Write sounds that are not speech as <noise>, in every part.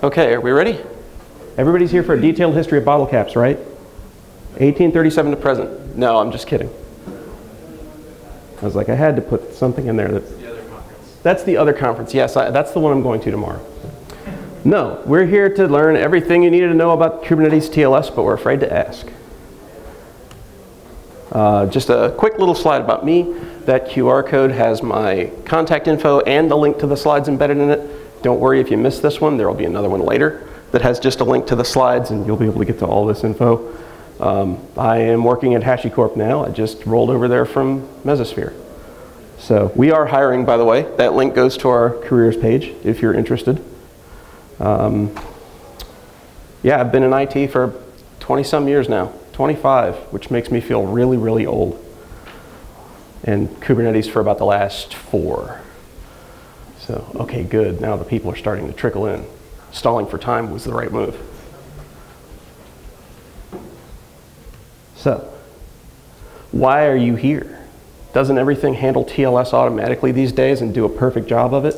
Okay, are we ready? Everybody's here for a detailed history of bottle caps, right? 1837 to present. No, I'm just kidding. I was like, I had to put something in there that. That's the other conference. Yes, I, that's the one I'm going to tomorrow. No, we're here to learn everything you needed to know about Kubernetes TLS, but we're afraid to ask. Uh, just a quick little slide about me. That QR code has my contact info and the link to the slides embedded in it. Don't worry if you miss this one, there will be another one later that has just a link to the slides and you'll be able to get to all this info. Um, I am working at HashiCorp now. I just rolled over there from Mesosphere. So we are hiring, by the way. That link goes to our careers page if you're interested. Um, yeah, I've been in IT for 20 some years now, 25, which makes me feel really, really old. And Kubernetes for about the last four. So, okay, good. Now the people are starting to trickle in. Stalling for time was the right move. So, why are you here? Doesn't everything handle TLS automatically these days and do a perfect job of it?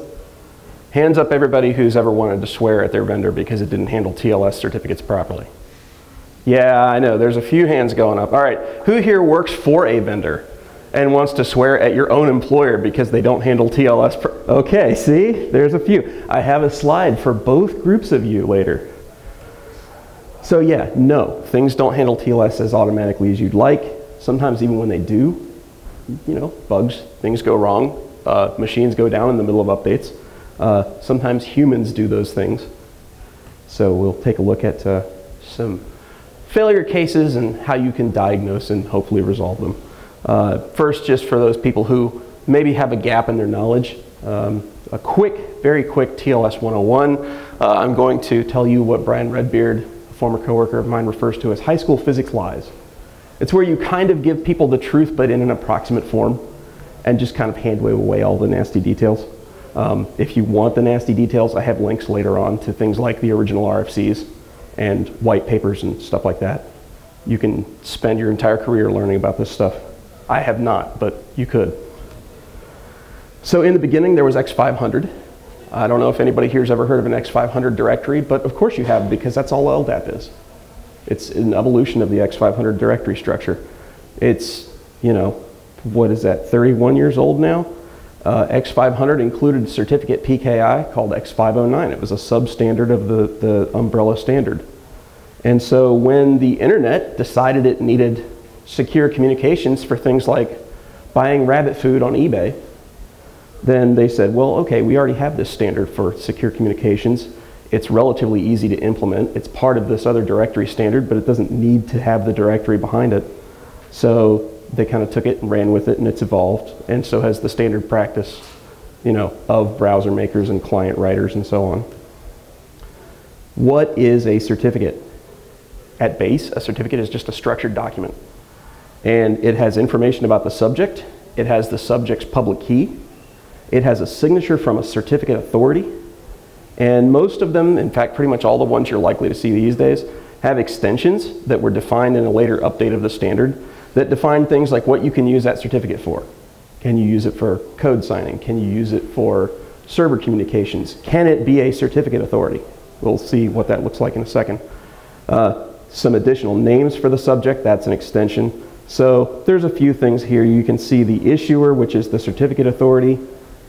Hands up everybody who's ever wanted to swear at their vendor because it didn't handle TLS certificates properly. Yeah, I know, there's a few hands going up. All right, who here works for a vendor and wants to swear at your own employer because they don't handle TLS? okay, see, there's a few. I have a slide for both groups of you later. So yeah, no, things don't handle TLS as automatically as you'd like. Sometimes even when they do, you know, bugs, things go wrong, uh, machines go down in the middle of updates. Uh, sometimes humans do those things. So we'll take a look at uh, some failure cases and how you can diagnose and hopefully resolve them. Uh, first, just for those people who maybe have a gap in their knowledge, um, a quick, very quick TLS 101. Uh, I'm going to tell you what Brian Redbeard, a former coworker of mine, refers to as high school physics lies. It's where you kind of give people the truth, but in an approximate form, and just kind of hand wave away all the nasty details. Um, if you want the nasty details, I have links later on to things like the original RFCs and white papers and stuff like that. You can spend your entire career learning about this stuff. I have not, but you could. So in the beginning, there was X500. I don't know if anybody here has ever heard of an X500 directory, but of course you have because that's all LDAP is. It's an evolution of the X500 directory structure. It's, you know, what is that, 31 years old now? Uh, X500 included certificate PKI called X509. It was a substandard of the, the umbrella standard. And so when the internet decided it needed secure communications for things like buying rabbit food on eBay, then they said, well, okay, we already have this standard for secure communications. It's relatively easy to implement. It's part of this other directory standard, but it doesn't need to have the directory behind it. So they kind of took it and ran with it and it's evolved and so has the standard practice you know of browser makers and client writers and so on what is a certificate at base a certificate is just a structured document and it has information about the subject it has the subject's public key it has a signature from a certificate authority and most of them in fact pretty much all the ones you're likely to see these days have extensions that were defined in a later update of the standard that define things like what you can use that certificate for. Can you use it for code signing? Can you use it for server communications? Can it be a certificate authority? We'll see what that looks like in a second. Uh, some additional names for the subject, that's an extension. So there's a few things here. You can see the issuer, which is the certificate authority.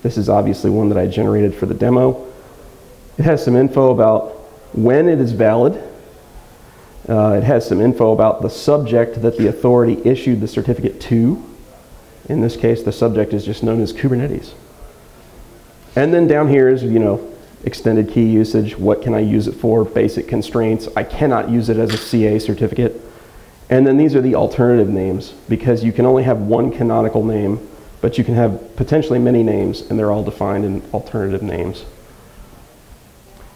This is obviously one that I generated for the demo. It has some info about when it is valid, uh, it has some info about the subject that the authority issued the certificate to. In this case, the subject is just known as Kubernetes. And then down here is, you know, extended key usage. What can I use it for? Basic constraints. I cannot use it as a CA certificate. And then these are the alternative names because you can only have one canonical name, but you can have potentially many names and they're all defined in alternative names.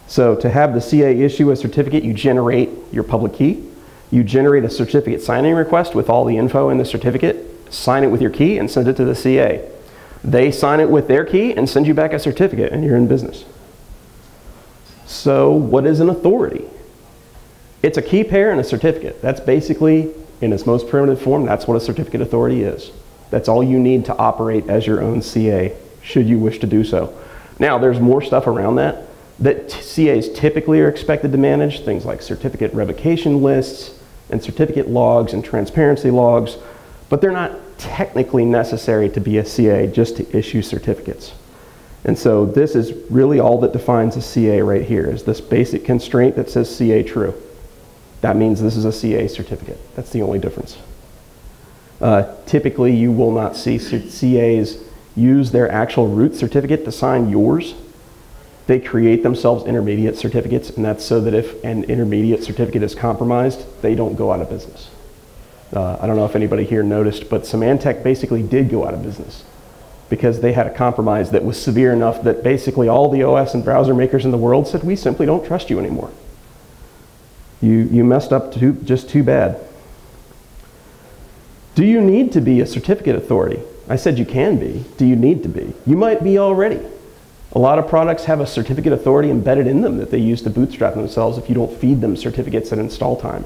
So to have the CA issue a certificate, you generate your public key. You generate a certificate signing request with all the info in the certificate, sign it with your key, and send it to the CA. They sign it with their key and send you back a certificate, and you're in business. So what is an authority? It's a key pair and a certificate. That's basically, in its most primitive form, that's what a certificate authority is. That's all you need to operate as your own CA, should you wish to do so. Now, there's more stuff around that, that CAs typically are expected to manage, things like certificate revocation lists and certificate logs and transparency logs, but they're not technically necessary to be a CA just to issue certificates. And so this is really all that defines a CA right here, is this basic constraint that says CA true. That means this is a CA certificate. That's the only difference. Uh, typically, you will not see CAs use their actual root certificate to sign yours. They create themselves intermediate certificates, and that's so that if an intermediate certificate is compromised, they don't go out of business. Uh, I don't know if anybody here noticed, but Symantec basically did go out of business because they had a compromise that was severe enough that basically all the OS and browser makers in the world said, we simply don't trust you anymore. You, you messed up too, just too bad. Do you need to be a certificate authority? I said you can be. Do you need to be? You might be already. A lot of products have a certificate authority embedded in them that they use to bootstrap themselves if you don't feed them certificates at install time.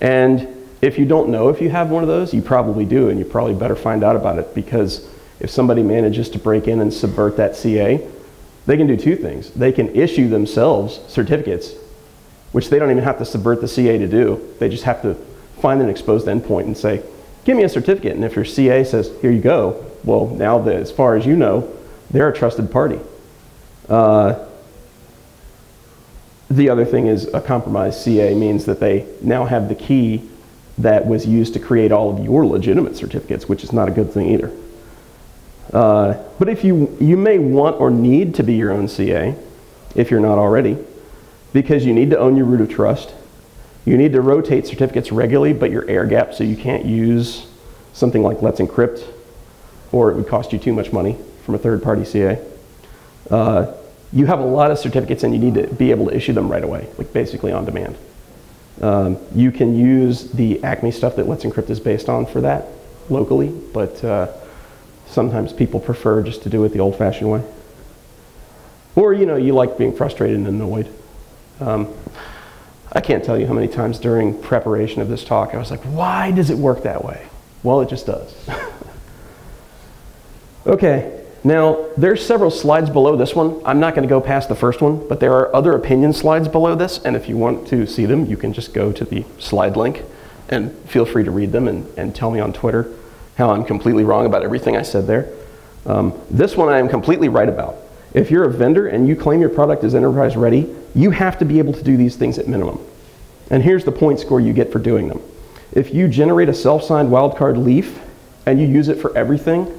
And if you don't know if you have one of those, you probably do, and you probably better find out about it because if somebody manages to break in and subvert that CA, they can do two things. They can issue themselves certificates, which they don't even have to subvert the CA to do. They just have to find an exposed endpoint and say, give me a certificate. And if your CA says, here you go, well, now that as far as you know, they're a trusted party. Uh, the other thing is a compromised CA means that they now have the key that was used to create all of your legitimate certificates, which is not a good thing either. Uh, but if you, you may want or need to be your own CA, if you're not already, because you need to own your root of trust. You need to rotate certificates regularly, but you're air gapped, so you can't use something like Let's Encrypt, or it would cost you too much money from a third-party CA. Uh, you have a lot of certificates and you need to be able to issue them right away, like basically on demand. Um, you can use the Acme stuff that Let's Encrypt is based on for that locally, but uh, sometimes people prefer just to do it the old-fashioned way. Or, you know, you like being frustrated and annoyed. Um, I can't tell you how many times during preparation of this talk I was like, why does it work that way? Well, it just does. <laughs> okay, now, there's several slides below this one. I'm not going to go past the first one, but there are other opinion slides below this, and if you want to see them, you can just go to the slide link and feel free to read them and, and tell me on Twitter how I'm completely wrong about everything I said there. Um, this one I am completely right about. If you're a vendor and you claim your product is enterprise ready, you have to be able to do these things at minimum. And here's the point score you get for doing them. If you generate a self-signed wildcard leaf and you use it for everything,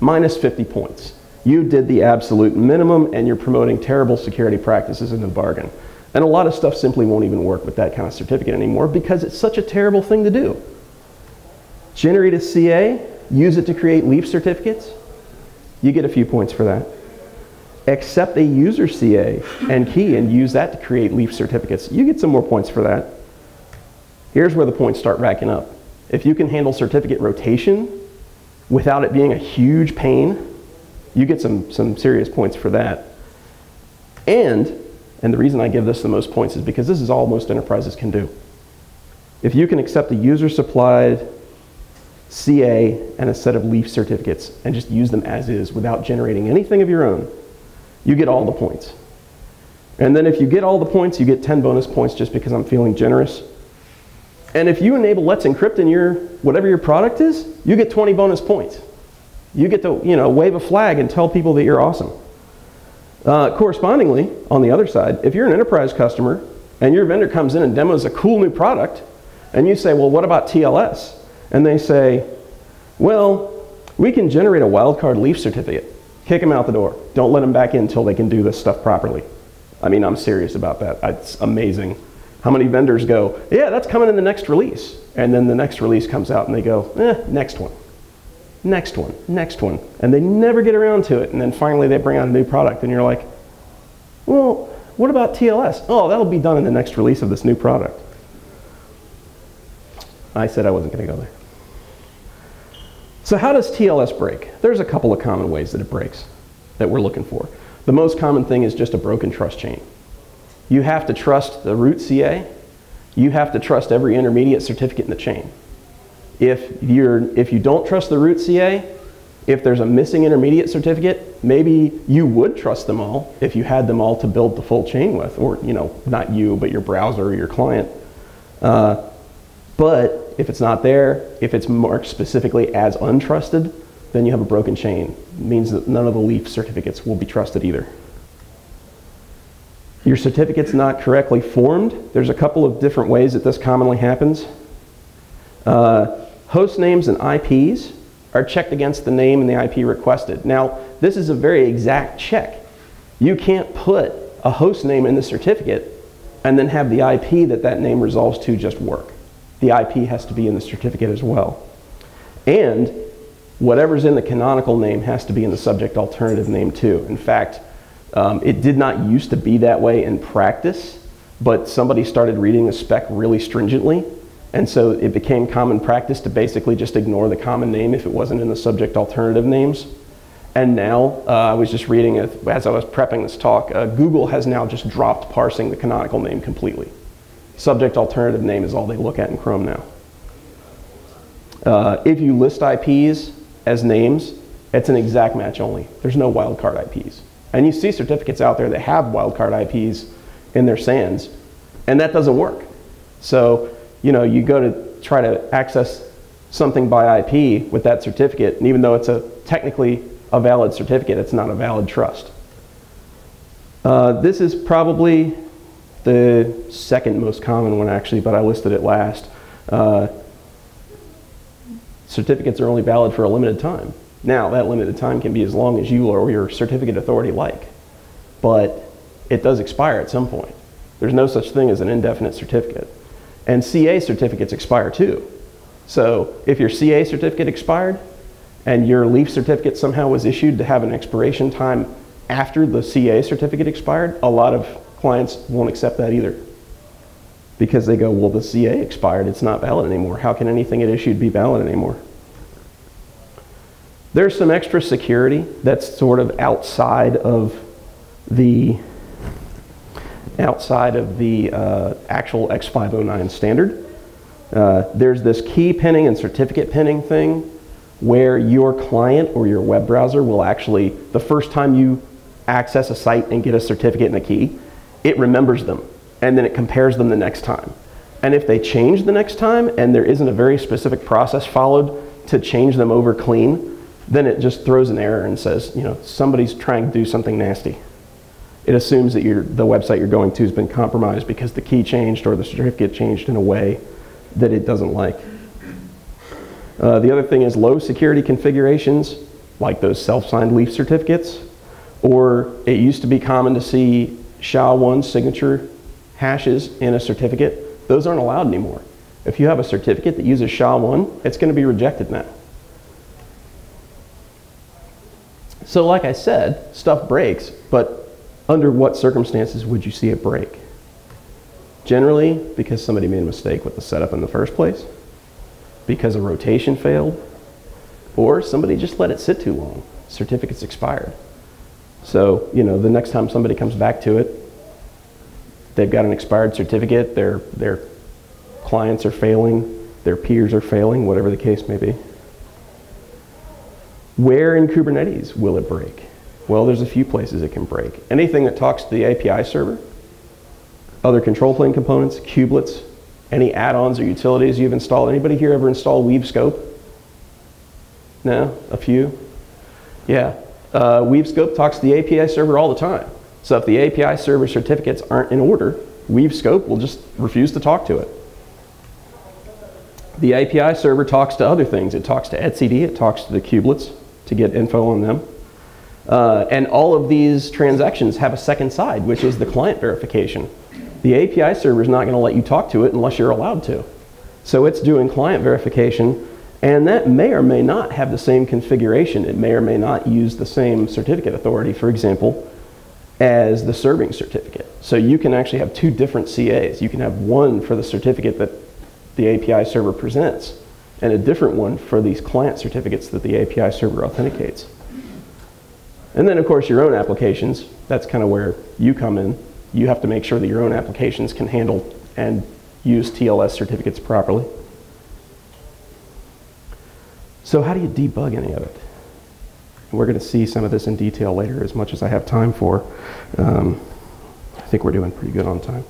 minus 50 points. You did the absolute minimum and you're promoting terrible security practices in the bargain. And a lot of stuff simply won't even work with that kind of certificate anymore because it's such a terrible thing to do. Generate a CA, use it to create leaf certificates, you get a few points for that. Accept a user CA and key and use that to create leaf certificates, you get some more points for that. Here's where the points start racking up. If you can handle certificate rotation, without it being a huge pain, you get some, some serious points for that. And, and the reason I give this the most points is because this is all most enterprises can do. If you can accept a user supplied CA and a set of leaf certificates and just use them as is without generating anything of your own, you get all the points. And then if you get all the points, you get 10 bonus points just because I'm feeling generous. And if you enable Let's Encrypt in your, whatever your product is, you get 20 bonus points. You get to, you know, wave a flag and tell people that you're awesome. Uh, correspondingly, on the other side, if you're an enterprise customer and your vendor comes in and demos a cool new product, and you say, well, what about TLS? And they say, well, we can generate a wildcard leaf certificate. Kick them out the door. Don't let them back in until they can do this stuff properly. I mean, I'm serious about that. It's amazing how many vendors go, yeah, that's coming in the next release. And then the next release comes out and they go, eh, next one, next one, next one. And they never get around to it. And then finally they bring out a new product and you're like, well, what about TLS? Oh, that'll be done in the next release of this new product. I said I wasn't going to go there. So how does TLS break? There's a couple of common ways that it breaks that we're looking for. The most common thing is just a broken trust chain. You have to trust the root CA. You have to trust every intermediate certificate in the chain. If, you're, if you don't trust the root CA, If there's a missing intermediate certificate, maybe you would trust them all if you had them all to build the full chain with, or you know, not you, but your browser or your client. Uh, but if it's not there, if it's marked specifically as untrusted, then you have a broken chain. It means that none of the leaf certificates will be trusted either. Your certificate's not correctly formed. There's a couple of different ways that this commonly happens. Uh, host names and IPs are checked against the name and the IP requested. Now, this is a very exact check. You can't put a host name in the certificate and then have the IP that that name resolves to just work. The IP has to be in the certificate as well. And whatever's in the canonical name has to be in the subject alternative name too. In fact, um, it did not used to be that way in practice, but somebody started reading the spec really stringently and so it became common practice to basically just ignore the common name if it wasn't in the subject alternative names. And now, uh, I was just reading it as I was prepping this talk, uh, Google has now just dropped parsing the canonical name completely. Subject alternative name is all they look at in Chrome now. Uh, if you list IPs as names, it's an exact match only. There's no wildcard IPs. And you see certificates out there that have wildcard IPs in their SANs, and that doesn't work. So you know, you go to try to access something by IP with that certificate, and even though it's a technically a valid certificate, it's not a valid trust. Uh, this is probably the second most common one actually, but I listed it last. Uh, certificates are only valid for a limited time. Now, that limited time can be as long as you or your certificate authority like, but it does expire at some point. There's no such thing as an indefinite certificate. And CA certificates expire too. So if your CA certificate expired and your LEAF certificate somehow was issued to have an expiration time after the CA certificate expired, a lot of clients won't accept that either. Because they go, well, the CA expired, it's not valid anymore. How can anything it issued be valid anymore? There's some extra security that's sort of outside of the outside of the uh, actual X509 standard. Uh, there's this key pinning and certificate pinning thing where your client or your web browser will actually, the first time you access a site and get a certificate and a key, it remembers them and then it compares them the next time. And if they change the next time and there isn't a very specific process followed to change them over clean, then it just throws an error and says, you know, somebody's trying to do something nasty it assumes that the website you're going to has been compromised because the key changed or the certificate changed in a way that it doesn't like. Uh, the other thing is low security configurations, like those self-signed leaf certificates, or it used to be common to see SHA-1 signature hashes in a certificate. Those aren't allowed anymore. If you have a certificate that uses SHA-1, it's going to be rejected now. So like I said, stuff breaks, but under what circumstances would you see it break? Generally, because somebody made a mistake with the setup in the first place, because a rotation failed, or somebody just let it sit too long. Certificate's expired. So, you know, the next time somebody comes back to it, they've got an expired certificate, their, their clients are failing, their peers are failing, whatever the case may be. Where in Kubernetes will it break? Well, there's a few places it can break. Anything that talks to the API server, other control plane components, kubelets, any add-ons or utilities you've installed. Anybody here ever installed Weave Scope? No? A few? Yeah. Uh, Weave Scope talks to the API server all the time. So if the API server certificates aren't in order, Weave Scope will just refuse to talk to it. The API server talks to other things. It talks to etcd, it talks to the kubelets to get info on them. Uh, and all of these transactions have a second side, which is the client verification. The API server is not going to let you talk to it unless you're allowed to. So it's doing client verification, and that may or may not have the same configuration. It may or may not use the same certificate authority, for example, as the serving certificate. So you can actually have two different CAs. You can have one for the certificate that the API server presents, and a different one for these client certificates that the API server authenticates. And then, of course, your own applications. That's kind of where you come in. You have to make sure that your own applications can handle and use TLS certificates properly. So how do you debug any of it? We're going to see some of this in detail later as much as I have time for. Um, I think we're doing pretty good on time.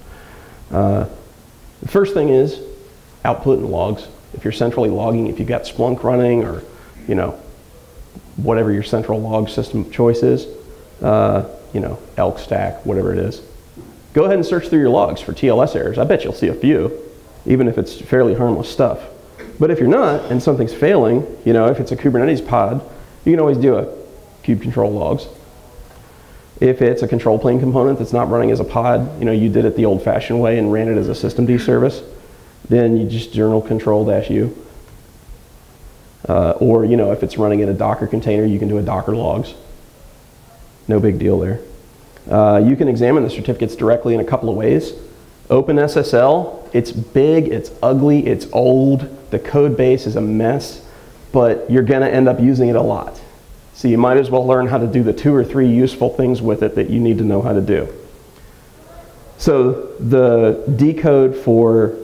Uh, the first thing is output and logs. If you're centrally logging, if you've got Splunk running or, you know, whatever your central log system of choice is, uh, you know, elk stack, whatever it is, go ahead and search through your logs for TLS errors. I bet you'll see a few, even if it's fairly harmless stuff. But if you're not and something's failing, you know, if it's a Kubernetes pod, you can always do a kube control logs. If it's a control plane component that's not running as a pod, you know, you did it the old-fashioned way and ran it as a systemd service, then you just journal control dash u. Uh, or, you know, if it's running in a Docker container, you can do a Docker logs. No big deal there. Uh, you can examine the certificates directly in a couple of ways. OpenSSL, it's big, it's ugly, it's old, the code base is a mess, but you're going to end up using it a lot. So you might as well learn how to do the two or three useful things with it that you need to know how to do. So the decode for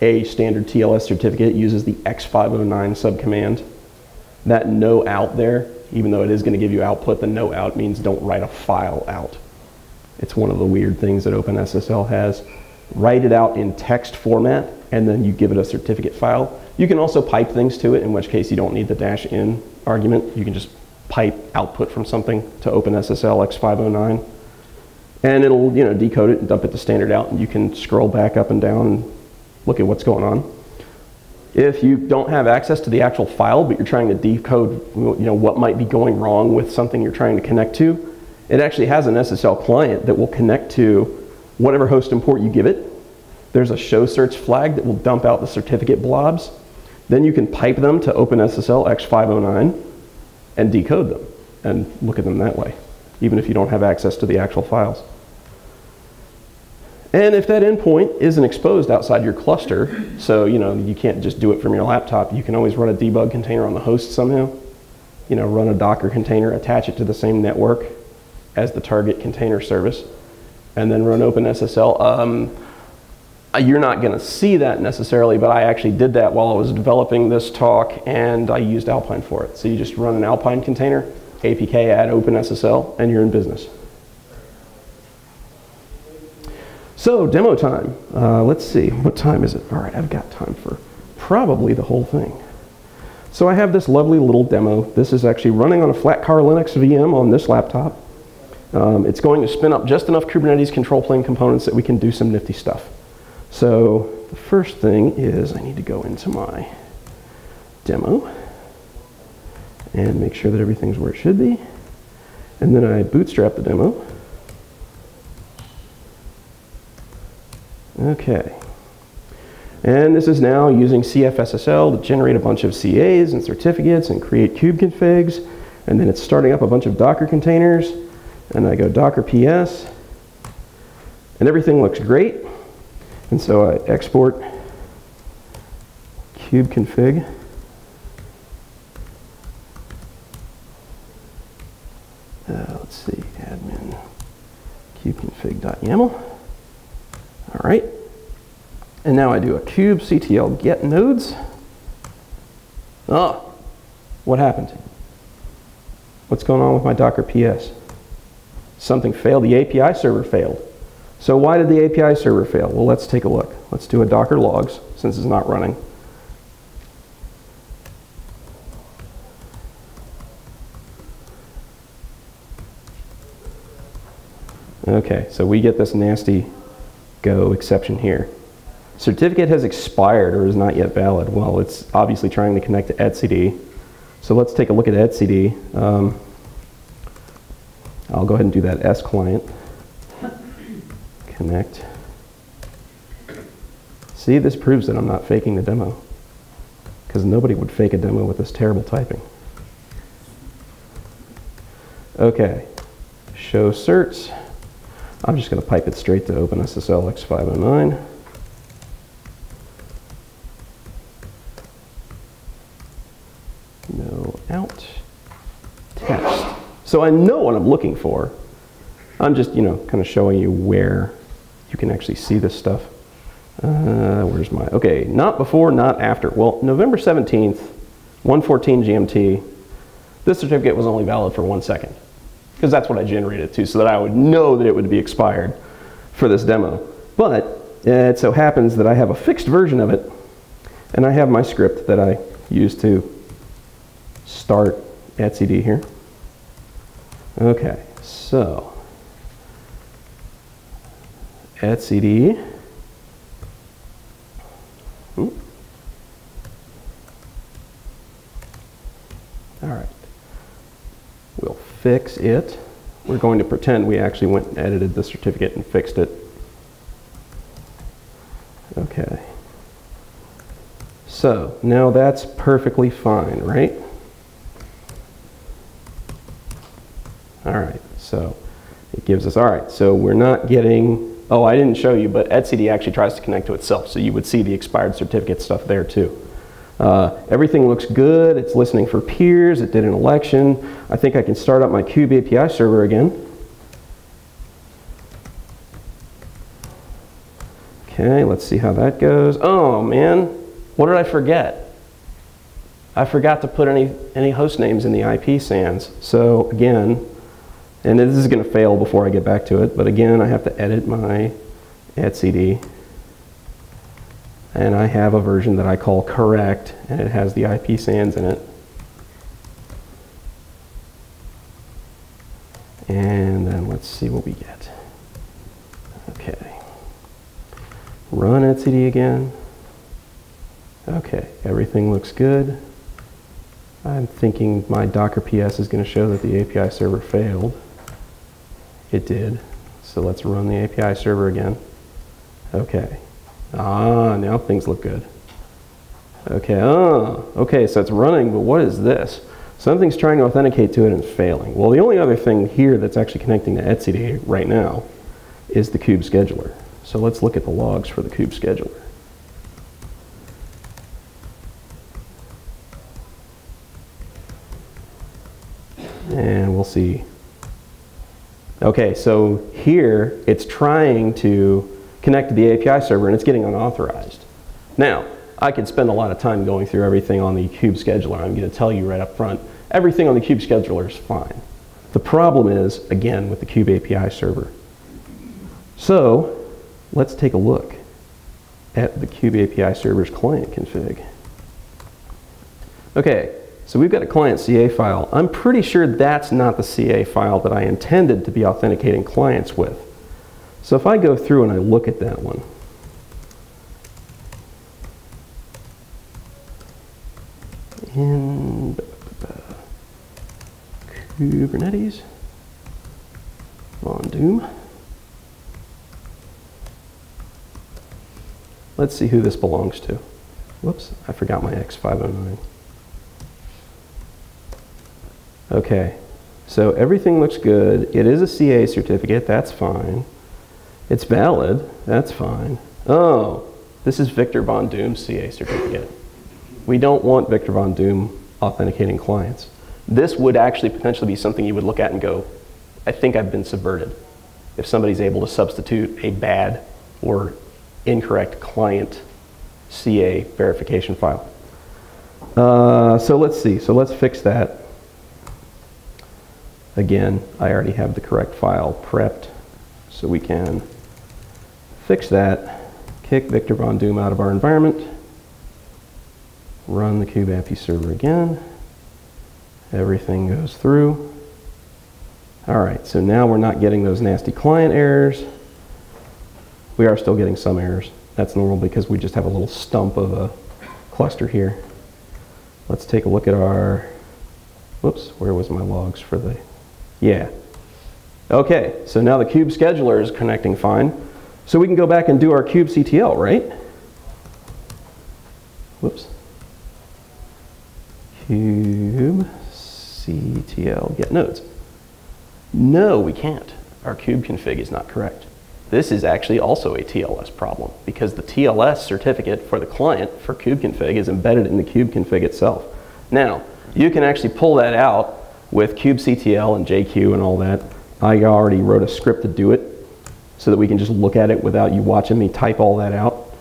a standard TLS certificate uses the X509 subcommand. That no out there, even though it is going to give you output, the no out means don't write a file out. It's one of the weird things that OpenSSL has. Write it out in text format, and then you give it a certificate file. You can also pipe things to it, in which case you don't need the dash in argument. You can just pipe output from something to OpenSSL X509. And it'll you know, decode it and dump it to standard out, and you can scroll back up and down and look at what's going on. If you don't have access to the actual file, but you're trying to decode you know, what might be going wrong with something you're trying to connect to, it actually has an SSL client that will connect to whatever host import you give it. There's a show certs flag that will dump out the certificate blobs. Then you can pipe them to OpenSSL X509 and decode them and look at them that way, even if you don't have access to the actual files. And if that endpoint isn't exposed outside your cluster, so you know you can't just do it from your laptop, you can always run a debug container on the host somehow. You know, run a Docker container, attach it to the same network as the target container service, and then run OpenSSL. Um, you're not going to see that necessarily, but I actually did that while I was developing this talk, and I used Alpine for it. So you just run an Alpine container, APK add OpenSSL, and you're in business. So demo time. Uh, let's see, what time is it? All right, I've got time for probably the whole thing. So I have this lovely little demo. This is actually running on a Flatcar Linux VM on this laptop. Um, it's going to spin up just enough Kubernetes control plane components that we can do some nifty stuff. So the first thing is I need to go into my demo and make sure that everything's where it should be. And then I bootstrap the demo. Okay. And this is now using CFSSL to generate a bunch of CAs and certificates and create kube configs. And then it's starting up a bunch of Docker containers. And I go Docker PS. And everything looks great. And so I export kube config. Uh, let's see, admin kubeconfig.yaml. All right. And now I do a kubectl get nodes. Oh, what happened? What's going on with my Docker PS? Something failed. The API server failed. So why did the API server fail? Well, let's take a look. Let's do a Docker logs since it's not running. Okay, so we get this nasty go exception here. Certificate has expired or is not yet valid. Well, it's obviously trying to connect to etcd. So let's take a look at etcd. Um, I'll go ahead and do that S client connect. See, this proves that I'm not faking the demo because nobody would fake a demo with this terrible typing. Okay, show certs. I'm just going to pipe it straight to OpenSSL X509. No out. Test. So I know what I'm looking for. I'm just, you know, kind of showing you where you can actually see this stuff. Uh, where's my, okay, not before, not after. Well, November 17th, 114 GMT, This certificate was only valid for one second because that's what I generated to so that I would know that it would be expired for this demo. But it so happens that I have a fixed version of it and I have my script that I use to start etcd here. Okay, so etcd. Ooh. All right. We'll fix it. We're going to pretend we actually went and edited the certificate and fixed it. Okay. So now that's perfectly fine, right? All right, so it gives us, all right, so we're not getting, oh, I didn't show you, but etcd actually tries to connect to itself, so you would see the expired certificate stuff there too. Uh, everything looks good, it's listening for peers, it did an election. I think I can start up my Kube API server again. Okay, let's see how that goes. Oh man, what did I forget? I forgot to put any, any host names in the IP sans. So again, and this is going to fail before I get back to it, but again, I have to edit my etcd. And I have a version that I call correct, and it has the IP sans in it. And then let's see what we get. Okay. Run etcd again. Okay, everything looks good. I'm thinking my Docker PS is going to show that the API server failed. It did. So let's run the API server again. Okay. Ah, now things look good. Okay, ah, okay, so it's running, but what is this? Something's trying to authenticate to it and failing. Well, the only other thing here that's actually connecting to etcd right now is the kube scheduler. So let's look at the logs for the kube scheduler. And we'll see Okay, so here it's trying to connect to the API server and it's getting unauthorized. Now, I could spend a lot of time going through everything on the Kube scheduler. I'm going to tell you right up front, everything on the Kube scheduler is fine. The problem is, again, with the Kube API server. So, let's take a look at the Kube API server's client config. Okay, so we've got a client CA file. I'm pretty sure that's not the CA file that I intended to be authenticating clients with. So if I go through and I look at that one, in Kubernetes, on Doom. Let's see who this belongs to. Whoops, I forgot my X509. Okay, so everything looks good. It is a CA certificate, that's fine. It's valid, that's fine. Oh, this is Victor Von Doom's CA certificate. We don't want Victor Von Doom authenticating clients. This would actually potentially be something you would look at and go, I think I've been subverted. If somebody's able to substitute a bad or incorrect client CA verification file. Uh, so let's see, so let's fix that. Again, I already have the correct file prepped, so we can fix that, kick Victor Von Doom out of our environment, run the kubeapi server again, everything goes through. All right, so now we're not getting those nasty client errors. We are still getting some errors. That's normal because we just have a little stump of a cluster here. Let's take a look at our, whoops, where was my logs for the yeah. Okay, so now the kube scheduler is connecting fine. So we can go back and do our kubectl, right? Whoops. kubectl get nodes. No, we can't. Our kube config is not correct. This is actually also a TLS problem because the TLS certificate for the client for kube config is embedded in the kube config itself. Now, you can actually pull that out with kubectl and JQ and all that, I already wrote a script to do it so that we can just look at it without you watching me type all that out.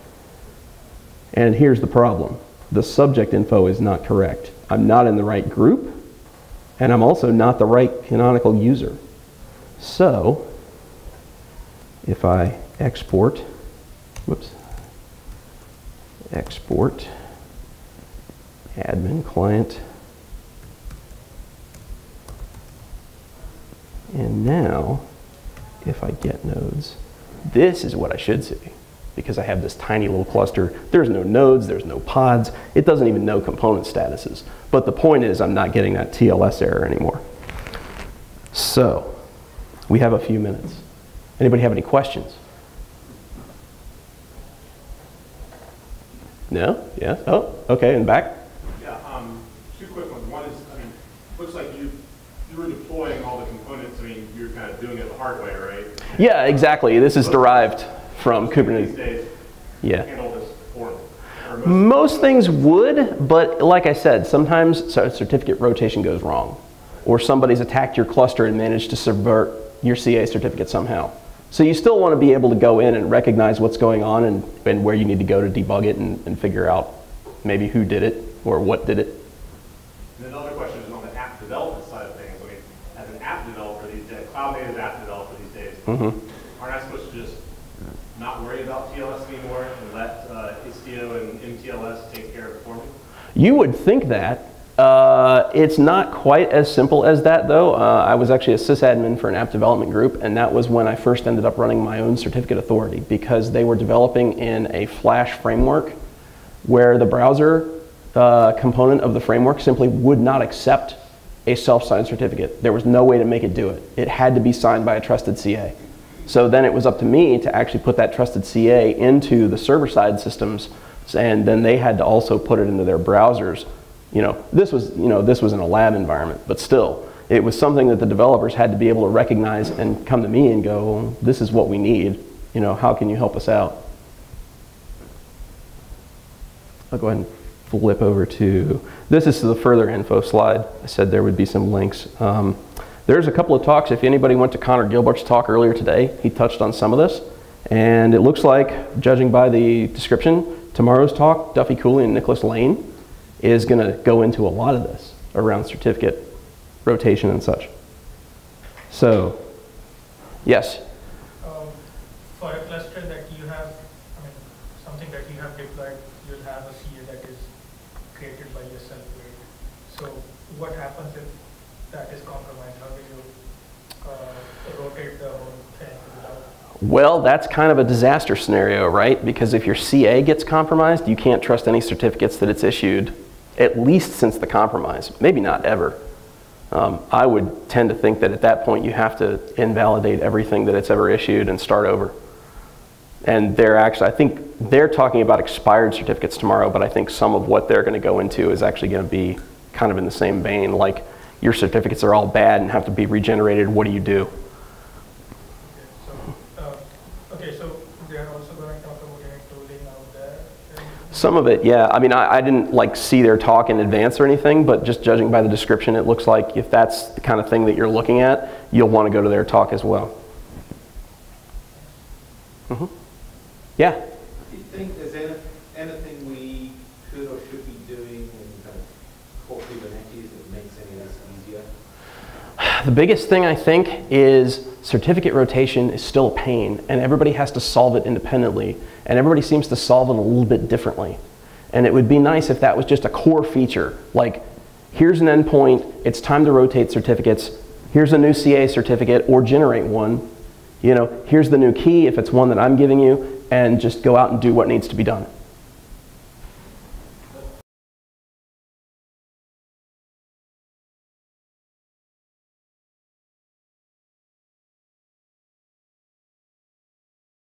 And here's the problem. The subject info is not correct. I'm not in the right group And I'm also not the right canonical user. So, if I export, whoops, export admin client, and now, if I get nodes, this is what I should see because I have this tiny little cluster. There's no nodes, there's no pods. It doesn't even know component statuses. But the point is I'm not getting that TLS error anymore. So we have a few minutes. Anybody have any questions? No? Yeah? Oh, okay, and back? Yeah, um, two quick ones. One is, I mean, looks like you, you were deploying all the components, I mean, you're kind of doing it the hard way, right? Yeah, exactly. This is derived from Kubernetes. days Yeah. handle this for them. or most- Most things would, but like I said, sometimes cer- certificate rotation goes wrong. Or somebody's attacked your cluster and managed to subvert your CA certificate somehow. So you still want to be able to go in and recognize what's going on and, and where you need to go to debug it and, and figure out maybe who did it or what did it. And then another question is on the app development side of things. I mean, as an app developer these days, cloud-native app developer these days, Mhm. aren't I supposed to just not worry about TLS anymore and let uh, Istio and MTLS take care of it for me? You would think that. Uh, it's not quite as simple as that, though. Uh, I was actually a sysadmin for an app development group, and that was when I first ended up running my own certificate authority because they were developing in a Flash framework where the browser uh, component of the framework simply would not accept a self-signed certificate. There was no way to make it do it. It had to be signed by a trusted CA. So then it was up to me to actually put that trusted CA into the server-side systems, and then they had to also put it into their browsers. You know, this was you know this was in a lab environment, but still, it was something that the developers had to be able to recognize and come to me and go, "This is what we need. You know, how can you help us out?" I'll go ahead and flip over to, this is the further info slide. I said there would be some links. Um, there's a couple of talks. If anybody went to Connor Gilbert's talk earlier today, he touched on some of this. And it looks like, judging by the description, tomorrow's talk, Duffy Cooley and Nicholas Lane, is going to go into a lot of this around certificate rotation and such. So, yes, Um, For a cluster that you have, I mean, something that you have deployed, you'll have a CA that is created by yourself, right? So what happens if that is compromised? How do you uh, rotate the whole thing? Well, that's kind of a disaster scenario, right? Because if your CA gets compromised, you can't trust any certificates that it's issued, at least since the compromise. Maybe not ever. Um, I would tend to think that at that point you have to invalidate everything that it's ever issued and start over. And they're actually, I think they're talking about expired certificates tomorrow, but I think some of what they're going to go into is actually going to be kind of in the same vein. Like your certificates are all bad and have to be regenerated. What do you do? So, uh, okay, so they are also going to talk about any tooling out there? Some of it, yeah. I mean, I, I didn't like see their talk in advance or anything, but just judging by the description, it looks like if that's the kind of thing that you're looking at, you'll want to go to their talk as well. hmm Yeah. Do you think there's any- anything we could or should be doing in kind of core Kubernetes that makes any of this easier? <sighs> The biggest thing I think is certificate rotation is still a pain, and everybody has to solve it independently, and everybody seems to solve it a little bit differently. And it would be nice if that was just a core feature, like here's an endpoint, it's time to rotate certificates, here's a new CA certificate or generate one, you know, here's the new key if it's one that I'm giving you, and just go out and do what needs to be done.